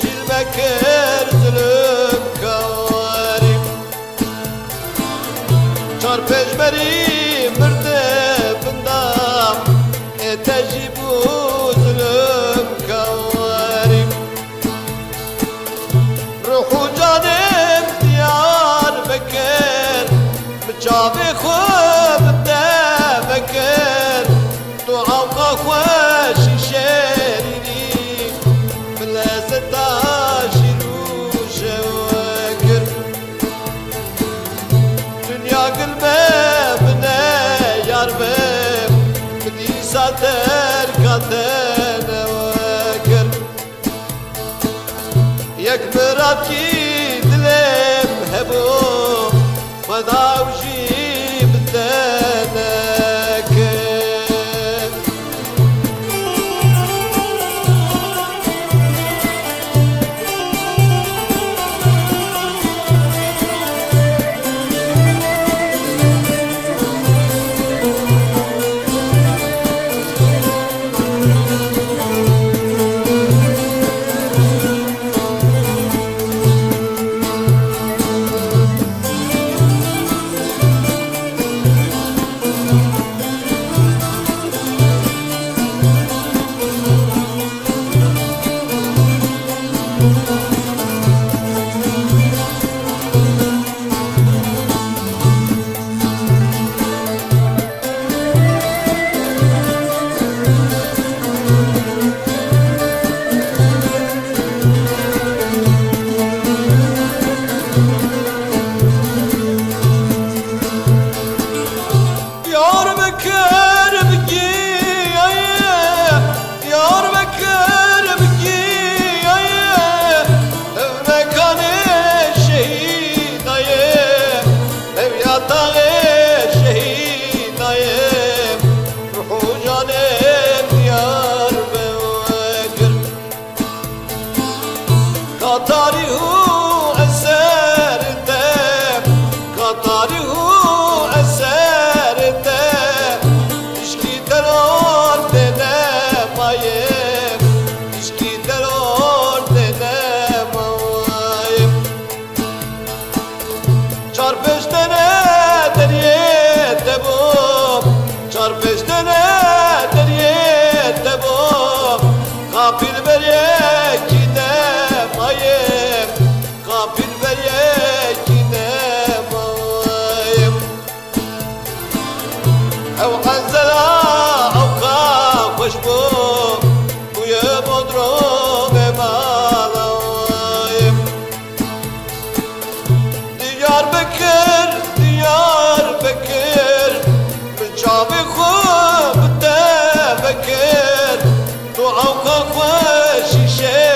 bitirmek erzülüm kavarim Çarpeşmeri mırdı bindam eteşi buzulüm kavarim Ruhu love you. good. آب و شیشه